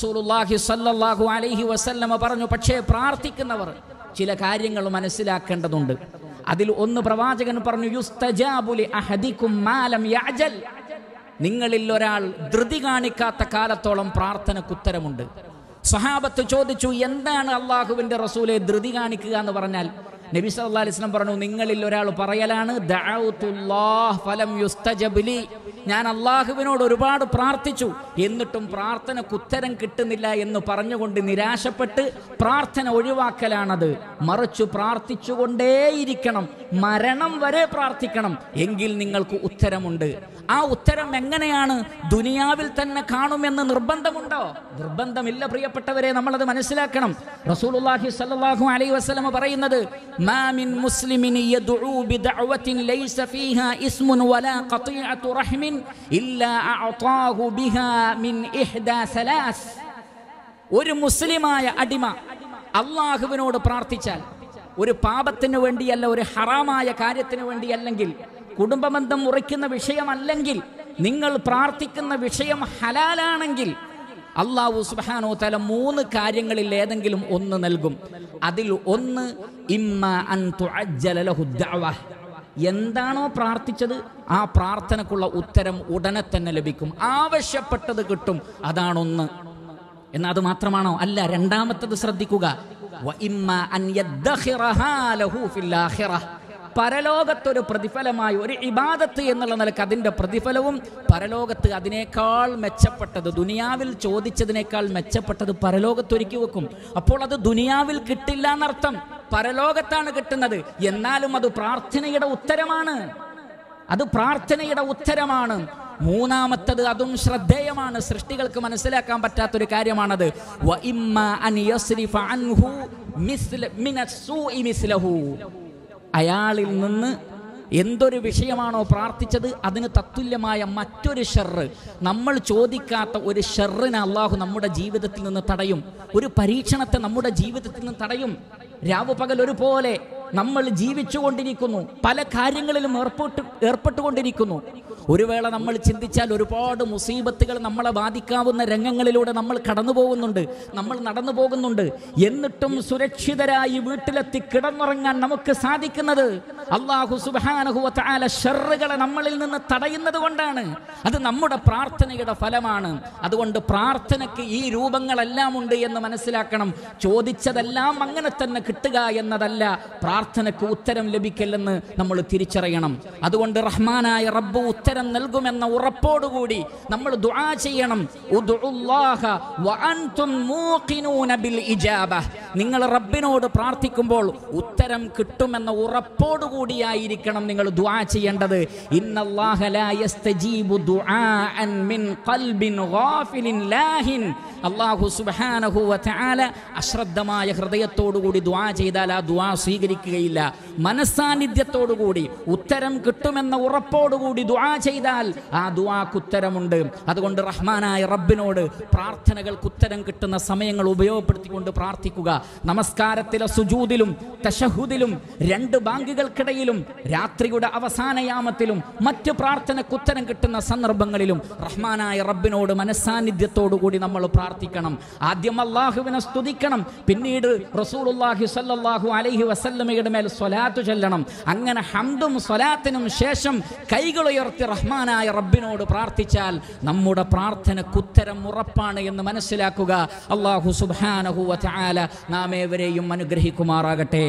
റസൂലുള്ളാഹി സല്ലല്ലാഹു അലൈഹി വസല്ലമ പറഞ്ഞു പക്ഷേ പ്രാർത്ഥിക്കുന്നവർ ചില കാര്യങ്ങൾ മനസ്സിലാക്കേണ്ടതുണ്ട്. അതിൽ ഒന്ന് പ്രവാചകൻ പറഞ്ഞു യുസ്തജാബുലി അഹദിക്കും മാലം യഅജൽ. നിങ്ങളിൽ ഒരാൾ ധൃതി കാണിക്കാത്ത കാലത്തോളം പ്രാർത്ഥനക്ക് ഉത്തരമുണ്ട്. സഹാബത്ത് ചോദിച്ചു എന്താണ് അള്ളാഹുവിന്റെ റസൂലെ ധൃതി കാണിക്കുക എന്ന് പറഞ്ഞാൽ നബി സല്ലല്ലാഹു അലൈഹി വസല്ലം പറഞ്ഞു നിങ്ങളിൽ ഒരാൾ പറയലാണ് ഫലം യുസ്തജബലി ഞാൻ അള്ളാഹുവിനോട് ഒരുപാട് പ്രാർത്ഥിച്ചു. എന്നിട്ടും പ്രാർത്ഥനക്ക് ഉത്തരം കിട്ടുന്നില്ല എന്ന് പറഞ്ഞുകൊണ്ട് നിരാശപ്പെട്ട് പ്രാർത്ഥന ഒഴിവാക്കലാണത്. മറിച്ചു പ്രാർത്ഥിച്ചുകൊണ്ടേയിരിക്കണം. മരണം വരെ പ്രാർത്ഥിക്കണം. എങ്കിൽ നിങ്ങൾക്ക് ഉത്തരമുണ്ട്. ആ ഉത്തരം എങ്ങനെയാണ് ദുനിയാവിൽ തന്നെ കാണുമെന്ന് നിർബന്ധമുണ്ടോ? നിർബന്ധമില്ല പ്രിയപ്പെട്ടവരെ നമ്മളത് മനസ്സിലാക്കണം. റസൂലുള്ളാഹി സ്വല്ലല്ലാഹു അലൈഹി വസല്ലം പറയുന്നത് മാ മിൻ മുസ്ലിമിൻ യദ്ഉ ലൈസ ഫീഹാ ഇസ്മുൻ വലാ ഖതീഅതു റഹ്മിൻ ഇല്ലാ അഅതാഹു ബിഹാ മിൻ ഇഹ്ദാ സലാസ്. ഒരു മുസ്ലിമായ അടിമ അള്ളാഹുവിനോട് പ്രാർത്ഥിച്ചാൽ ഒരു പാപത്തിനു വേണ്ടിയല്ല ഒരു ഹറാമായ കാര്യത്തിന് വേണ്ടിയല്ലെങ്കിൽ കുടുംബബന്ധം മുറിക്കുന്ന വിഷയമല്ലെങ്കിൽ നിങ്ങൾ പ്രാർത്ഥിക്കുന്ന വിഷയം ഹലാലാണെങ്കിൽ അള്ളാഹു സുബാനോ തല മൂന്ന് കാര്യങ്ങളിൽ ഏതെങ്കിലും ഒന്ന് നൽകും. അതിൽ ഒന്ന് ഇമ്മ. എന്താണോ പ്രാർത്ഥിച്ചത് ആ പ്രാർത്ഥനക്കുള്ള ഉത്തരം ഉടനെ തന്നെ ലഭിക്കും. ആവശ്യപ്പെട്ടത് കിട്ടും അതാണൊന്ന്. എന്നാൽ അത് മാത്രമാണോ? അല്ല രണ്ടാമത്തത് ശ്രദ്ധിക്കുക. ഇമ്മ അൻ പരലോകത്തൊരു പ്രതിഫലമായി ഒരു ഇബാദത്ത് എന്നുള്ള നിലയ്ക്ക് അതിന്റെ പ്രതിഫലവും പരലോകത്ത് അതിനേക്കാൾ മെച്ചപ്പെട്ടത് ദുനിയാവിൽ ചോദിച്ചതിനേക്കാൾ മെച്ചപ്പെട്ടത് പരലോകത്ത് ഒരുക്കി വെക്കും. അപ്പോൾ അത് ദുനിയാവിൽ കിട്ടില്ല എന്നർത്ഥം. പരലോകത്താണ് കിട്ടുന്നത്. എന്നാലും അത് പ്രാർത്ഥനയുടെ ഉത്തരമാണ്. അത് പ്രാർത്ഥനയുടെ ഉത്തരമാണ്. മൂന്നാമത്തത് അതും ശ്രദ്ധേയമാണ്. സൃഷ്ടികൾക്ക് മനസ്സിലാക്കാൻ പറ്റാത്തൊരു കാര്യമാണത്. വ അൻ യസ്രിഫ അൻഹു മിസ്ല മിനസ്സൂഇ മിസ്ലഹു. അയാളിൽ നിന്ന് എന്തൊരു വിഷയമാണോ പ്രാർത്ഥിച്ചത് അതിന് തത്തുല്യമായ മറ്റൊരു ഷെറ് നമ്മൾ ചോദിക്കാത്ത ഒരു ഷെറിനെ അള്ളാഹു നമ്മുടെ ജീവിതത്തിൽ നിന്ന് തടയും. ഒരു പരീക്ഷണത്തെ നമ്മുടെ ജീവിതത്തിൽ നിന്ന് തടയും. രാവു പകൽ ഒരുപോലെ നമ്മൾ ജീവിച്ചുകൊണ്ടിരിക്കുന്നു. പല കാര്യങ്ങളിലും ഏർപ്പെട്ട് ഏർപ്പെട്ടുകൊണ്ടിരിക്കുന്നു. ഒരു വേള നമ്മൾ ചിന്തിച്ചാൽ ഒരുപാട് മുസീബത്തുകൾ നമ്മളെ ബാധിക്കാവുന്ന രംഗങ്ങളിലൂടെ നമ്മൾ കടന്നു പോകുന്നുണ്ട് നമ്മൾ നടന്നു പോകുന്നുണ്ട് എന്നിട്ടും സുരക്ഷിതരായി വീട്ടിലെത്തി കിടന്നുറങ്ങാൻ നമുക്ക് സാധിക്കുന്നത് അള്ളാഹു സുബാനഹുല ഷെറുകളെ നമ്മളിൽ നിന്ന് തടയുന്നത് കൊണ്ടാണ്. അത് നമ്മുടെ പ്രാർത്ഥനയുടെ ഫലമാണ്. അതുകൊണ്ട് പ്രാർത്ഥനയ്ക്ക് ഈ രൂപങ്ങളെല്ലാം ഉണ്ട് എന്ന് മനസ്സിലാക്കണം. ചോദിച്ചതെല്ലാം അങ്ങനെ തന്നെ കിട്ടുക എന്നതല്ല പ്രാർത്ഥനയ്ക്ക് ഉത്തരം ലഭിക്കില്ലെന്ന് നമ്മൾ തിരിച്ചറിയണം. അതുകൊണ്ട് റഹ്മാനായ റബ്ബ് ഉത്തരം നൽകുമെന്ന ഉറപ്പോടുകൂടി നമ്മൾ ദുആ ചെയ്യണം. നിങ്ങൾ റബ്ബിനോട് പ്രാർത്ഥിക്കുമ്പോൾ ഉത്തരം കിട്ടുമെന്ന ഉറപ്പോടുകൂടിയായിരിക്കണം നിങ്ങൾ ദുആ ചെയ്യേണ്ടത്. ഇന്നല്ലാഹ ലാ യസ്തജീബു ദുആഅൻ മിൻ ഖൽബിൻ ഗാഫിലിൻ ലാഹിൻ. അല്ലാഹു സുബ്ഹാനഹു വ തആല അശ്രദ്ധമായ ഹൃദയത്തോടുകൂടി ദുആ ചെയ്താൽ ആ ദുആ സ്വീകരിക്കുകയില്ല. മനസ്സാന്നിധ്യത്തോടുകൂടി ഉത്തരം കിട്ടുമെന്ന ഉറപ്പോടുകൂടി ദുആ ചെയ്താൽ ആ ദുആക്ക് ഉത്തരമുണ്ട്. അതുകൊണ്ട് റഹ്മാനായ റബ്ബിനോട് പ്രാർത്ഥനകൾക്ക് ഉത്തരം കിട്ടുന്ന സമയങ്ങൾ ഉപയോഗപ്പെടുത്തിക്കൊണ്ട് പ്രാർത്ഥിക്കുക. നമസ്കാരത്തിലെ സുജൂതിലും തശഹുദിലും രണ്ട് ബാങ്കുകൾക്കിടയിലും രാത്രിയുടെ അവസാനയാമത്തിലും മറ്റ് പ്രാർത്ഥനയ്ക്ക് ഉത്തരം കിട്ടുന്ന സന്ദർഭങ്ങളിലും റഹ്മാനായ റബ്ബിനോട് മനസ്സാന്നിധ്യത്തോടുകൂടി നമ്മൾ പ്രാർത്ഥിക്കണം. ആദ്യം അള്ളാഹുവിനെ സ്തുതിക്കണം. പിന്നീട് റസൂലുള്ളാഹി സല്ലാഹു അലൈഹി വസല്ലമയുടെ മേൽ സ്വലാത്തു ചൊല്ലണം. അങ്ങനെ ഹംദും സ്വലാത്തിനും ശേഷം കൈകൾ ഉയർത്തി റഹ്മാനായ റബ്ബിനോട് പ്രാർത്ഥിച്ചാൽ നമ്മുടെ പ്രാർത്ഥനയ്ക്ക് ഉത്തരം ഉറപ്പാണ് എന്ന് മനസ്സിലാക്കുക. അള്ളാഹു സുബാനഹു നാം ഏവരെയും അനുഗ്രഹിക്കുമാറാകട്ടെ.